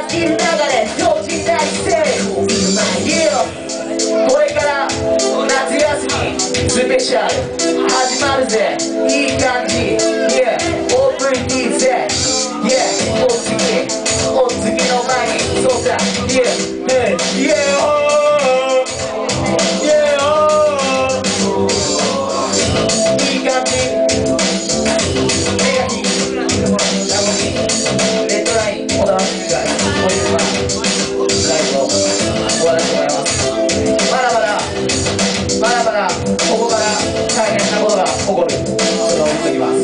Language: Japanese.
がいる中で強靭な育成いいよこれから夏休みスペシャル始まるぜいい感じ Yeah オープンいいぜ Yeah お次お次の前にそうだ。Yeah Yeah からここから大変なことが起こる。それを思っておきます